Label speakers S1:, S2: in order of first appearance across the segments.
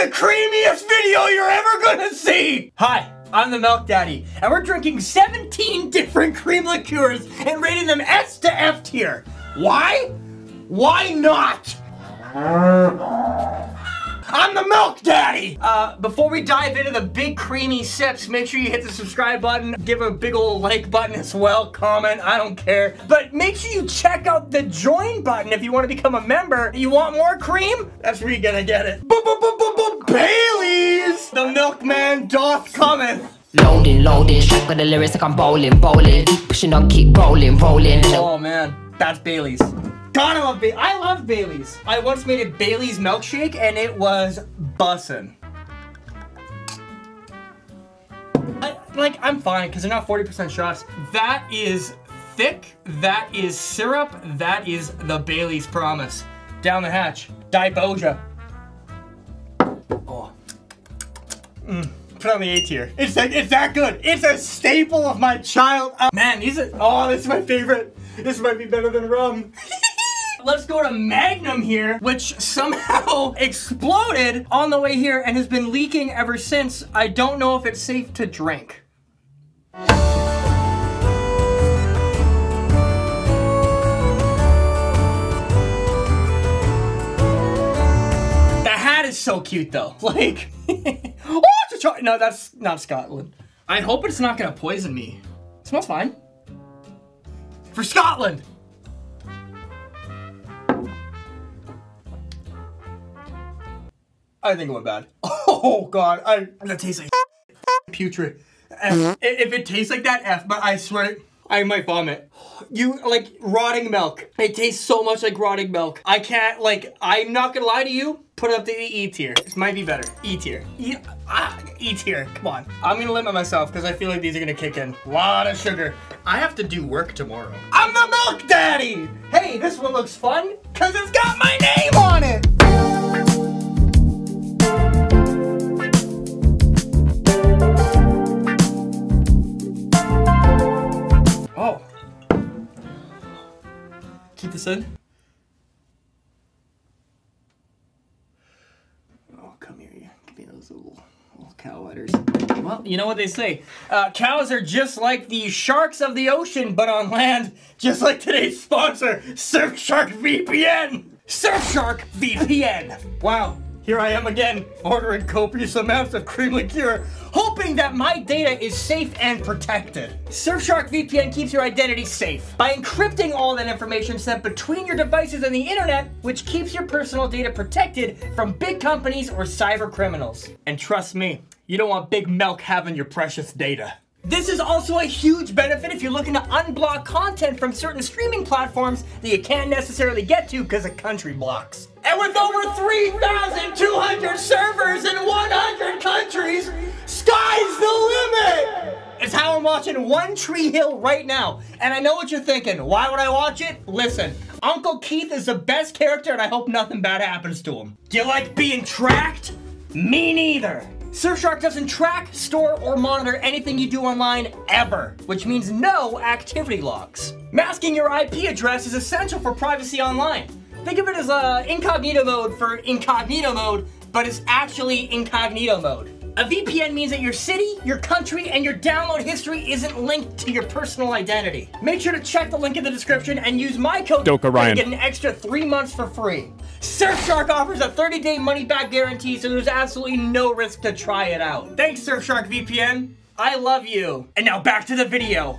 S1: the creamiest video you're ever gonna see! Hi, I'm the Milk Daddy, and we're drinking 17 different cream liqueurs and rating them S to F tier. Why? Why not? I'm the Milk Daddy! Uh, before we dive into the big creamy sips, make sure you hit the subscribe button, give a big old like button as well, comment, I don't care. But make sure you check out the join button if you want to become a member. You want more cream? That's where you're gonna get it. B -b -b -b -b Bailey's! The milkman doth cometh.
S2: Loading, loading, strike with the lyrics like I'm bowling, bowling. Keep pushing on, keep rolling, rolling.
S1: Oh man, that's Bailey's. God, I love Bailey's. I love Bailey's. I once made a Bailey's milkshake and it was bussin'. I, like, I'm fine because they're not 40% shots. That is thick. That is syrup. That is the Bailey's promise. Down the hatch. Diboja. Oh. Mm. Put on the A tier. It's like, it's that good. It's a staple of my child. Uh, man, these are, oh, this is my favorite. This might be better than rum. Let's go to Magnum here, which somehow exploded on the way here and has been leaking ever since. I don't know if it's safe to drink. The hat is so cute though. Like, oh, no, that's not Scotland. I hope it's not gonna poison me. It smells fine. For Scotland! I think it went bad. Oh god, I that tastes like putrid. F. If it tastes like that, F, but I swear I might vomit. You like rotting milk. It tastes so much like rotting milk. I can't like I'm not gonna lie to you. Put it up to the E tier. This might be better. E tier. E, ah, e tier. Come on. I'm gonna limit myself because I feel like these are gonna kick in. A lot of sugar. I have to do work tomorrow. I'm the milk daddy! Hey, this one looks fun because it's got my name on it! Keep. Oh, come here, you. Give me those little, little cow letters. Well, you know what they say. Uh, cows are just like the sharks of the ocean, but on land, just like today's sponsor, Surfshark VPN. Surfshark VPN. Wow. Here I am again, ordering copious amounts of cream liqueur, hoping that my data is safe and protected. Surfshark VPN keeps your identity safe by encrypting all that information sent between your devices and the internet, which keeps your personal data protected from big companies or cyber criminals. And trust me, you don't want Big Milk having your precious data. This is also a huge benefit if you're looking to unblock content from certain streaming platforms that you can't necessarily get to because of country blocks. And with over 3,200 servers in 100 countries, sky's the limit! It's how I'm watching One Tree Hill right now. And I know what you're thinking. Why would I watch it? Listen, Uncle Keith is the best character and I hope nothing bad happens to him. Do you like being tracked? Me neither. Surfshark doesn't track, store, or monitor anything you do online ever, which means no activity logs. Masking your IP address is essential for privacy online. Think of it as uh, incognito mode for incognito mode, but it's actually incognito mode. A VPN means that your city, your country, and your download history isn't linked to your personal identity. Make sure to check the link in the description and use my code
S3: Doka Ryan.
S1: to get an extra three months for free. Surfshark offers a 30-day money-back guarantee, so there's absolutely no risk to try it out. Thanks, Surfshark VPN. I love you. And now back to the video.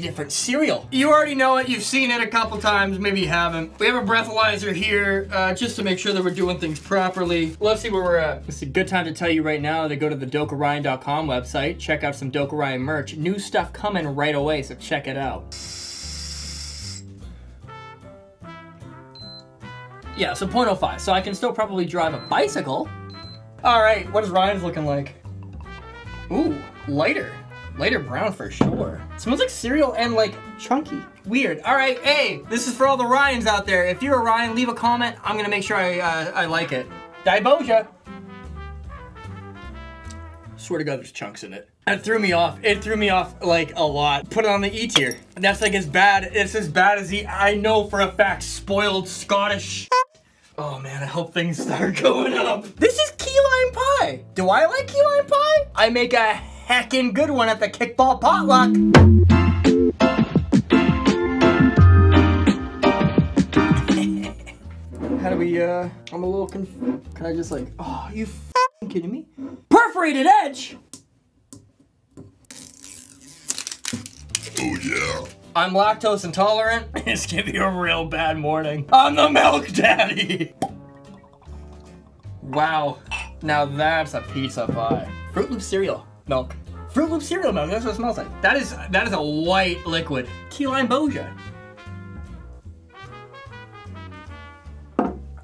S1: Different cereal. You already know it, you've seen it a couple times, maybe you haven't. We have a breathalyzer here, uh, just to make sure that we're doing things properly. Let's see where we're at. It's a good time to tell you right now to go to the DokaRyan.com website, check out some Doka Ryan merch. New stuff coming right away, so check it out. Yeah, so 0.05, so I can still probably drive a bicycle. All right, what is Ryan's looking like? Ooh, lighter. Lighter brown for sure. Smells like cereal and like chunky. Weird. All right, hey, this is for all the Ryans out there. If you're a Ryan, leave a comment. I'm gonna make sure I, uh, I like it. Diboja. Swear to God, there's chunks in it. It threw me off. It threw me off like a lot. Put it on the E tier. That's like as bad. It's as bad as the I know for a fact spoiled Scottish. Oh man, I hope things start going up. This is key lime pie. Do I like key lime pie? I make a heckin' good one at the kickball potluck. How do we, uh, I'm a little conf- Can I just like, oh, you f***ing kidding me? Perforated edge!
S3: Oh yeah.
S1: I'm lactose intolerant. It's gonna be a real bad morning. I'm the milk daddy! Wow. Now that's a pizza pie. Fruit Loop cereal milk. Fruit Loop cereal milk, that's what it smells like. That is that is a white liquid. Key lime boja.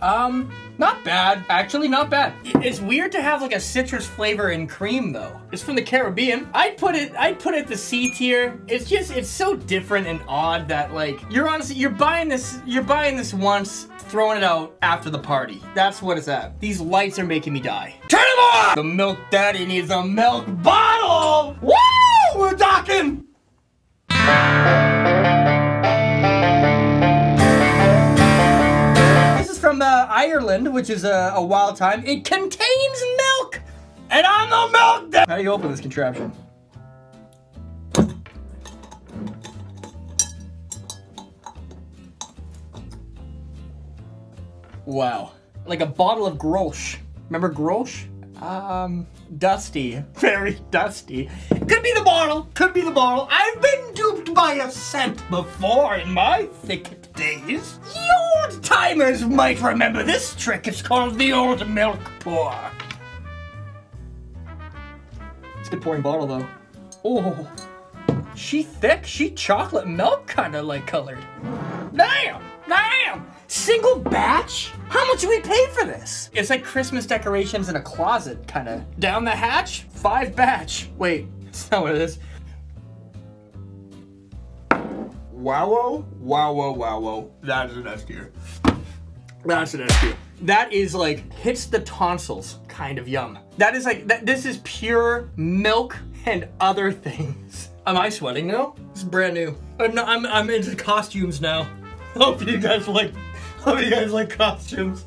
S1: Um, not bad. Actually, not bad. It's weird to have like a citrus flavor in cream though. It's from the Caribbean. I'd put it, I'd put it the C tier. It's just, it's so different and odd that like, you're honestly, you're buying this, you're buying this once, throwing it out after the party. That's what it's at. These lights are making me die. Turn them on! The milk daddy needs a milk bottle! Woo! We're talking! This is from uh, Ireland, which is a, a wild time. It contains milk! And I'm the milk daddy! How do you open this contraption? Wow. Like a bottle of Grolsch. Remember Grolsch? Um, dusty. Very dusty. Could be the bottle. Could be the bottle. I've been duped by a scent before in my thicket days. The old timers might remember this trick. It's called the old milk pour. It's a good pouring bottle though. Oh. She thick, she chocolate milk kind of like colored. Damn! Damn! Single batch? How much do we pay for this? It's like Christmas decorations in a closet, kind of. Down the hatch, five batch. Wait, that's not what it is. Wow, wow, wow, wow, wow. That is an S tier. That's an S tier. That is like hits the tonsils kind of yum. That is like that. This is pure milk and other things. Am I sweating now? This is brand new. I'm not, I'm I'm into costumes now. Hope you guys like. Hope you guys like costumes.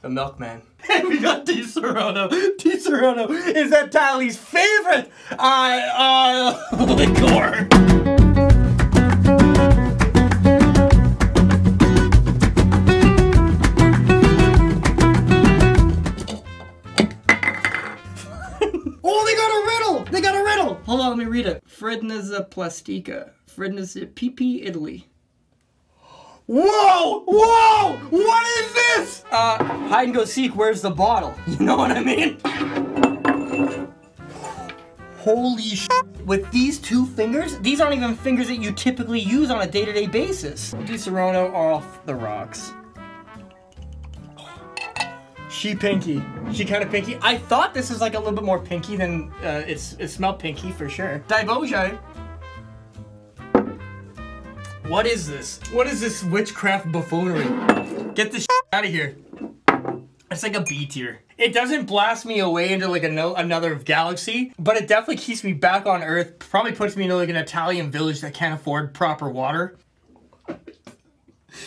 S1: The milkman. And we got Disaronno. Di Serrano is that Tally's favorite I uh, liqueur. Oh, they got a riddle! They got a riddle! Hold on, let me read it. Fredneza plastica. Fredneza PP Italy. Whoa! Whoa! What is this? Uh, hide and go seek, where's the bottle? You know what I mean? Holy sh! With these two fingers, these aren't even fingers that you typically use on a day-to-day basis. Di off the rocks. She pinky. She kind of pinky. I thought this was like a little bit more pinky than uh, it's. It smelled pinky for sure. Daiboja. What is this? What is this witchcraft buffoonery? Get this out of here. It's like a B tier. It doesn't blast me away into like a no, another galaxy, but it definitely keeps me back on Earth. Probably puts me into like an Italian village that can't afford proper water.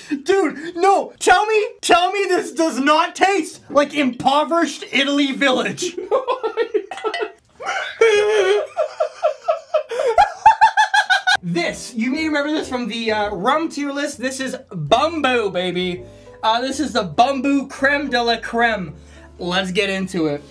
S1: Dude, no, tell me, tell me this does not taste like impoverished Italy village. this, you may remember this from the uh, rum tier list. This is Bumbu, baby. Uh, this is the Bumbu Creme de la Creme. Let's get into it.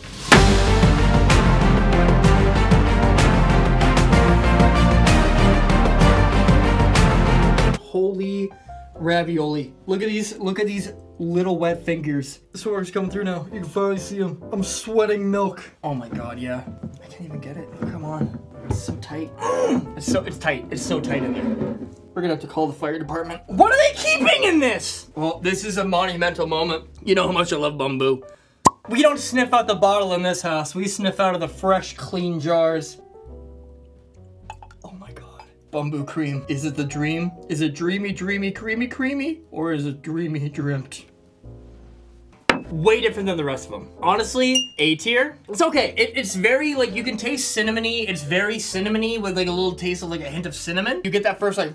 S1: Holy ravioli. Look at these, look at these little wet fingers. The sword's coming through now. You can finally see them. I'm sweating milk. Oh my god, yeah. I can't even get it. Come on. It's so tight. it's so, it's tight. It's so tight in there. We're gonna have to call the fire department. What are they keeping in this? Well, this is a monumental moment. You know how much I love Bumbu. We don't sniff out the bottle in this house. We sniff out of the fresh, clean jars. Oh my god. Bumbu cream. Is it the dream? Is it dreamy, dreamy, creamy, creamy? Or is it dreamy, dreamt? Way different than the rest of them. Honestly, A tier. It's okay. It, it's very like you can taste cinnamony. It's very cinnamony with like a little taste of like a hint of cinnamon. You get that first like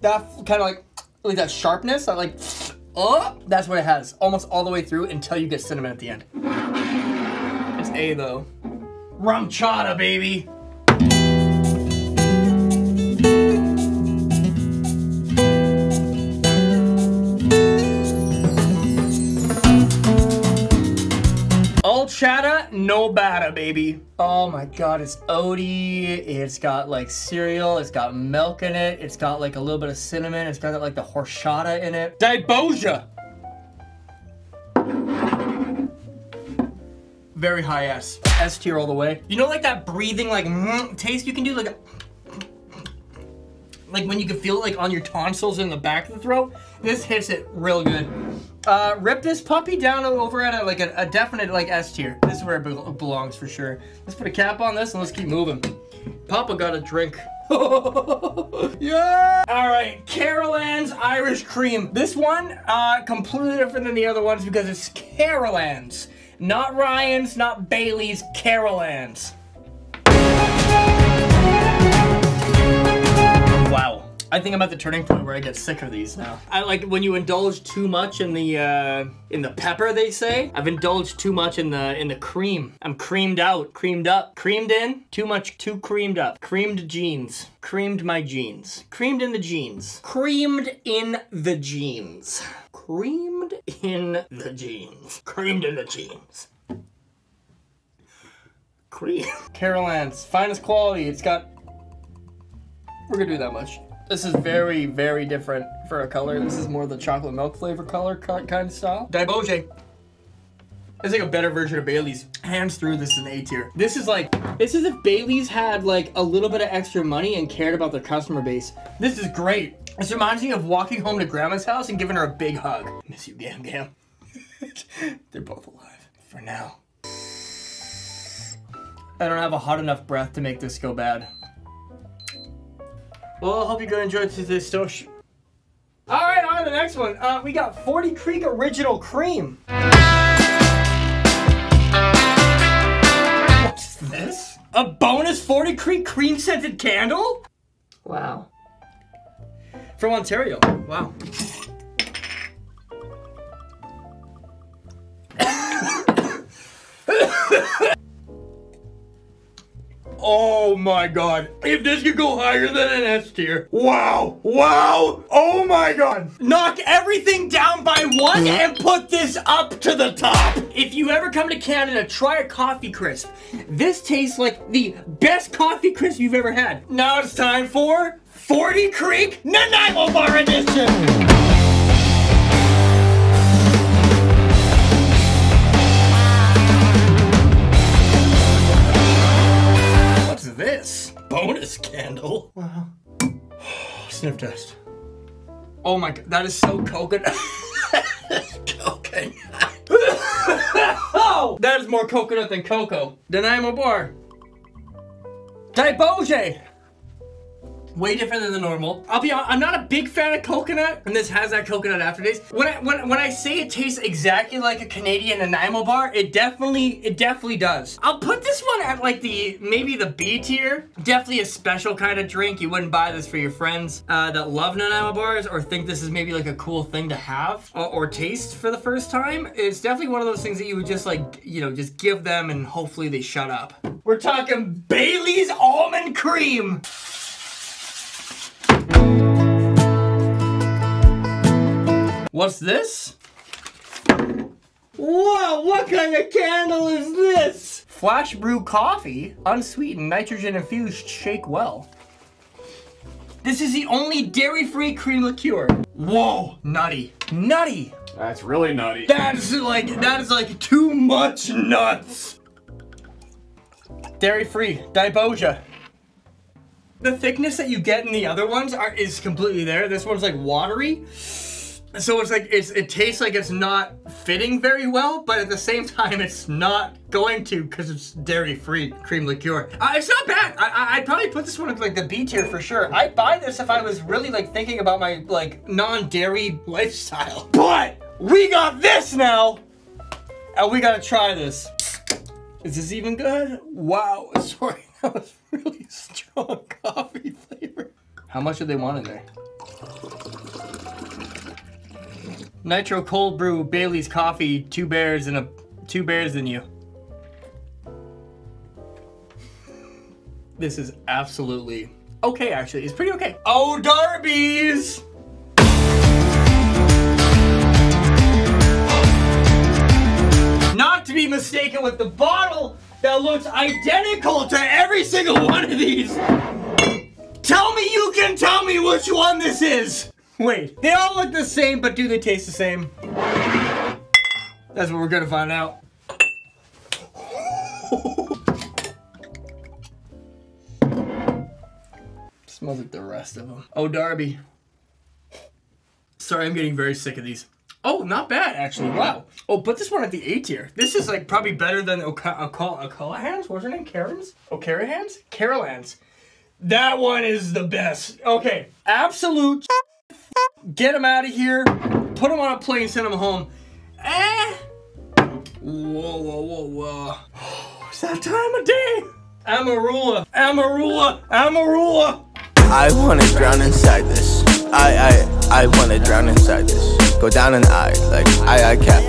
S1: that kind of like like that sharpness. That like oh, that's what it has almost all the way through until you get cinnamon at the end. It's A though. RumChata, baby. Chata, no bada, baby. Oh my god, it's oaty. It's got like cereal. It's got milk in it. It's got like a little bit of cinnamon. It's got like the horchata in it. Diboja. Very high S. S tier all the way. You know like that breathing like mm, taste you can do like like when you can feel it like on your tonsils in the back of the throat? This hits it real good. Uh, rip this puppy down over at a, like a, a definite like S tier. This is where it be belongs for sure. Let's put a cap on this and let's keep moving. Papa got a drink. yeah! All right, Carolans Irish Cream. This one, uh, completely different than the other ones because it's Carolans. Not Ryan's, not Bailey's, Carolans. I think I'm at the turning point where I get sick of these now. I like when you indulge too much in the uh, in the pepper. They say I've indulged too much in the in the cream. I'm creamed out, creamed up, creamed in. Too much, too creamed up. Creamed jeans. Creamed my jeans. Creamed in the jeans. Creamed in the jeans. Creamed in the jeans. Creamed in the jeans. Cream. Carolans finest quality. It's got. We're gonna do that much. This is very, very different for a color. This is more the chocolate milk flavor color kind of style. Diboje. It's like a better version of Bailey's. Hands through, this is an A tier. This is like, this is if Bailey's had like a little bit of extra money and cared about their customer base. This is great. This reminds me of walking home to grandma's house and giving her a big hug. Miss you, Gam Gam. They're both alive. For now. I don't have a hot enough breath to make this go bad. Well, I hope you guys enjoyed today's still. All right, on to the next one. Uh, we got 40 Creek Original Cream. What's this? A bonus 40 Creek cream scented candle? Wow. From Ontario. Wow. Oh my god. If this could go higher than an S tier. Wow. Wow. Oh my god. Knock everything down by one and put this up to the top. If you ever come to Canada, try a coffee crisp. This tastes like the best coffee crisp you've ever had. Now it's time for 40 Creek Nanaimo Bar Edition. Bonus candle? Wow. Sniff test. Oh my god, that is so coconut. coconut. oh, that is more coconut than cocoa. Nanaimo Bar. Diboje. Way different than the normal. I'll be honest, I'm not a big fan of coconut, and this has that coconut aftertaste. When I when when I say it tastes exactly like a Canadian Nanaimo bar, it definitely it definitely does. I'll put this one at like the maybe the B tier. Definitely a special kind of drink. You wouldn't buy this for your friends uh, that love Nanaimo bars or think this is maybe like a cool thing to have or, or taste for the first time. It's definitely one of those things that you would just like you know just give them and hopefully they shut up. We're talking Bailey's almond cream. What's this? Whoa, what kind of candle is this? Flash brew coffee, unsweetened, nitrogen infused, shake well. This is the only dairy-free cream liqueur. Whoa, nutty, nutty.
S4: That's really nutty.
S1: That is like, that is like too much nuts. Dairy-free, Diboja. The thickness that you get in the other ones are is completely there. This one's like watery. So it's like it's it tastes like it's not fitting very well, but at the same time it's not going to because it's dairy-free cream liqueur. Uh, it's not bad. I, I'd probably put this one in like the B tier for sure. I'd buy this if I was really like thinking about my like non-dairy lifestyle. But we got this now. And we gotta try this. Is this even good? Wow, sorry, that was really strong coffee flavor. How much do they want in there? Nitro cold brew Bailey's coffee, two bears and a two bears in you. This is absolutely okay, actually. It's pretty okay. Oh, Darby's! Not to be mistaken with the bottle that looks identical to every single one of these. Tell me you can tell me which one this is. Wait, they all look the same, but do they taste the same? That's what we're gonna find out. Smells like the rest of them. Oh, Darby. Sorry, I'm getting very sick of these. Oh, not bad actually. Wow. Oh, put this one at the A tier. This is like probably better than O'Callahan's. What's her name? Karen's? O'Carahan's? Carolans. That one is the best. Okay, absolute. Get them out of here. Put them on a plane. Send them home. Eh. Whoa, whoa, whoa, whoa. It's that time of day. Amarula, Amarula, Amarula.
S4: I wanna drown inside this. I I I wanna drown inside this. Go down and I like I I captain.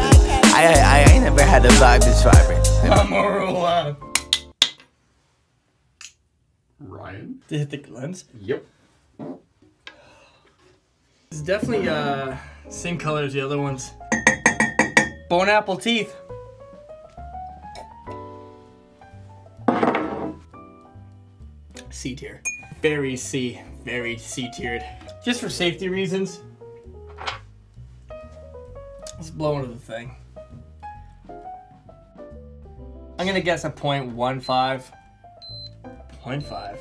S4: I I I ain't never had a vibe this vibrant.
S1: Amarula.
S3: Ryan?
S1: Did it hit the lens?
S3: Yep.
S1: It's definitely uh same color as the other ones. Bone apple teeth. C tier. Very C. Very C tiered. Just for safety reasons. Let's blow into the thing. I'm gonna guess a 0.15. 0.5.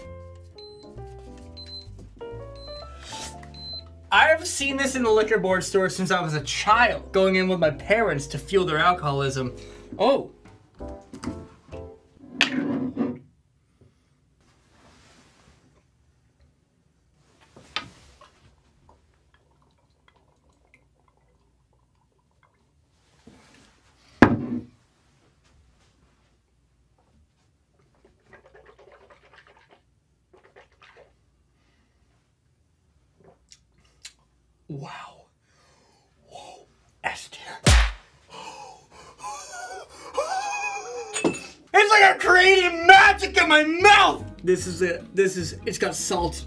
S1: I've seen this in the liquor board store since I was a child, going in with my parents to fuel their alcoholism. Oh. Wow. Whoa. S tier. It's like I'm creating magic in my mouth! This is it. This is, it's got salt.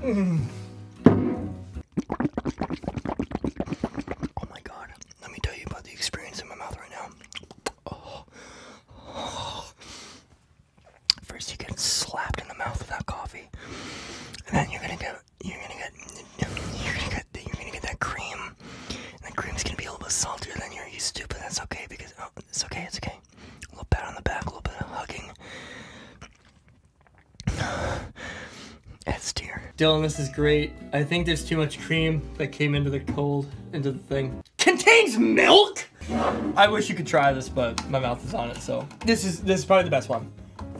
S4: Oh my god. Let me tell you about the experience in my mouth right now. Oh. First you get slapped in the mouth with that coffee. And then you're gonna get you're gonna get you're gonna get you're gonna get that cream. And the cream's gonna be a little bit saltier than you're used to, but that's okay because oh, it's okay, it's okay. A little pat on the back, a little bit of hugging. S tier.
S1: Dylan, this is great. I think there's too much cream that came into the cold, into the thing. Contains milk? I wish you could try this, but my mouth is on it, so. This is, this is probably the best one.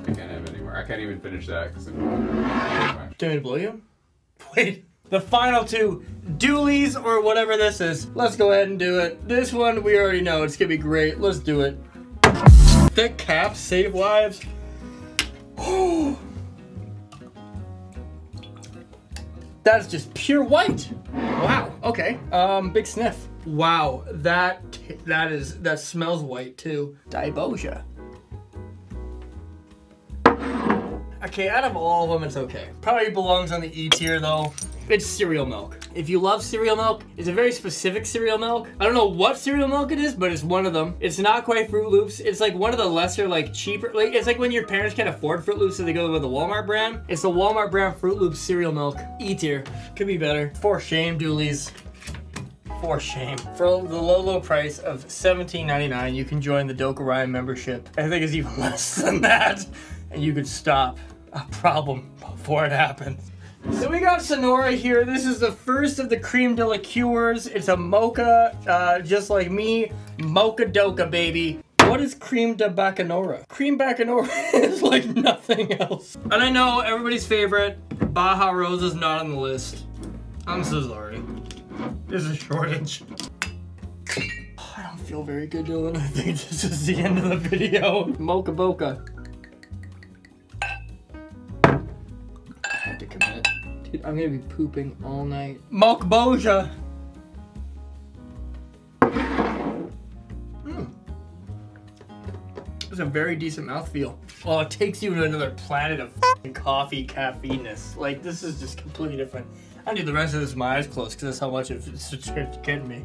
S3: I can't have any more. I can't even finish that
S1: Do you want to blow you? Wait. The final two, Dooley's or whatever this is. Let's go ahead and do it. This one, we already know. It's gonna be great. Let's do it. Thick caps save lives. Oh, That is just pure white. Wow. Okay. Um, big sniff. Wow. That that is that smells white too. Dibosia. Okay, out of all of them, it's okay. Probably belongs on the E tier though. It's cereal milk. If you love cereal milk, it's a very specific cereal milk. I don't know what cereal milk it is, but it's one of them. It's not quite Fruit Loops. It's like one of the lesser, like cheaper, like it's like when your parents can't afford Fruit Loops, so they go with the Walmart brand. It's the Walmart brand Fruit Loops cereal milk. E tier. Could be better. For shame, Dooley's. For shame. For the low, low price of $17.99, you can join the Doka Ryan membership. I think it's even less than that. And you could stop a problem before it happens. So we got Sonora here. This is the first of the cream de liqueurs. It's a mocha, uh, just like me. Mocha doka, baby. What is cream de bacanora? Cream bacanora is like nothing else. And I know everybody's favorite, Baja Rose is not on the list. I'm so sorry. There's a shortage. I don't feel very good, Dylan. I think this is the end of the video. Mocha Boca. Dude, I'm gonna be pooping all night. Mocha Boja. Mm. It's a very decent mouthfeel. Well, it takes you to another planet of f***ing coffee caffeineness. Like, this is just completely different. I do the rest of this with my eyes closed because that's how much it's it's getting me.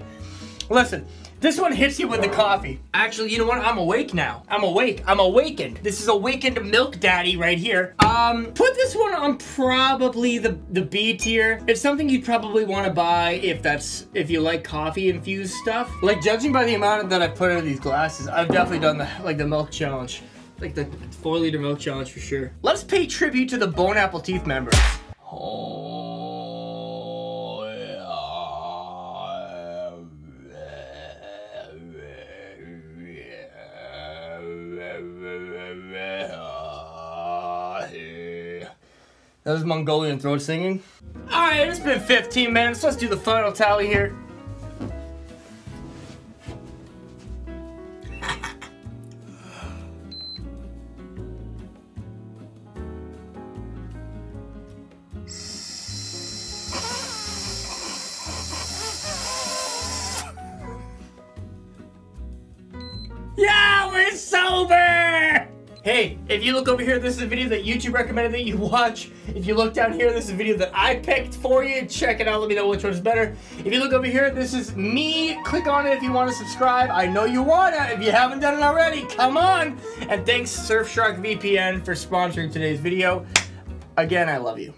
S1: Listen, this one hits you with the coffee. Actually, you know what? I'm awake now. I'm awake. I'm awakened. This is awakened milk daddy right here. Um, put this one on probably the, the B tier. It's something you'd probably want to buy if that's, if you like coffee infused stuff. Like judging by the amount that I put into these glasses, I've definitely done the, like the milk challenge. Like the four liter milk challenge for sure. Let's pay tribute to the Bone Apple Teeth members. Oh, That was Mongolian throat singing. Alright, it's been 15 minutes. Let's do the final tally here. You look over here, this is a video that YouTube recommended that you watch. If you look down here, this is a video that I picked for you. Check it out, let me know which one is better. If you look over here, this is me. Click on it if you want to subscribe. I know you want to. If you haven't done it already, come on. And thanks Surfshark VPN for sponsoring today's video. Again, I love you.